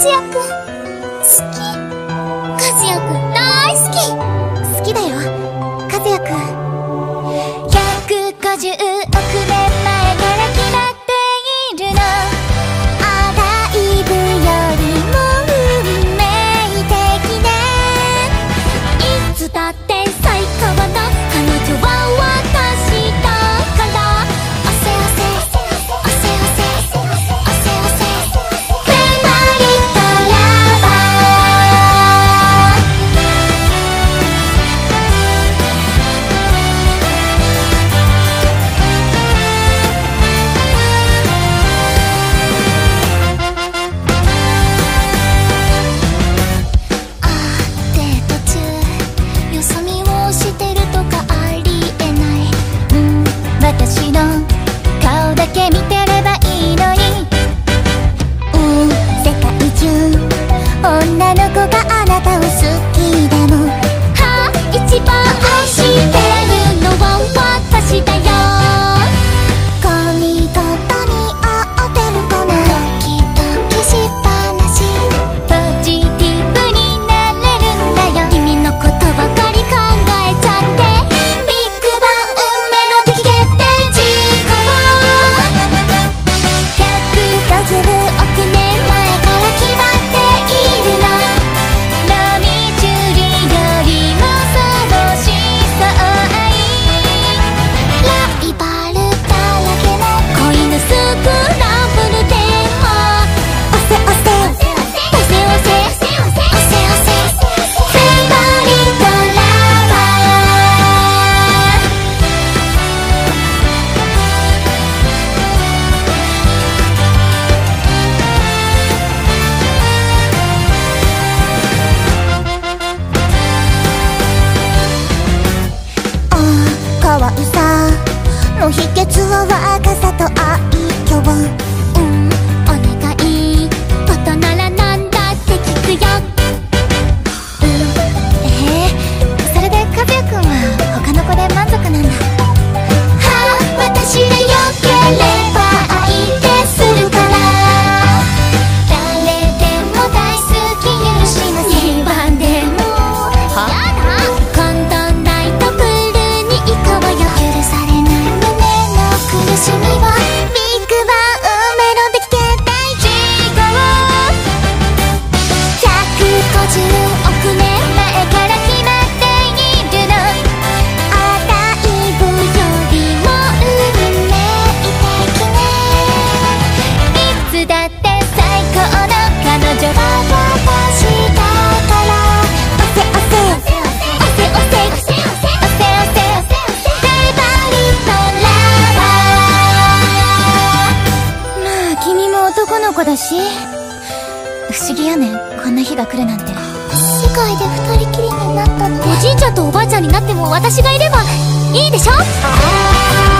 ち哥。可愛さの秘訣は若さと愛嬌の子だし。不思議やね。んこんな日が来るなんて。世界で二人きりになったって。おじいちゃんとおばあちゃんになっても私がいればいいでしょ？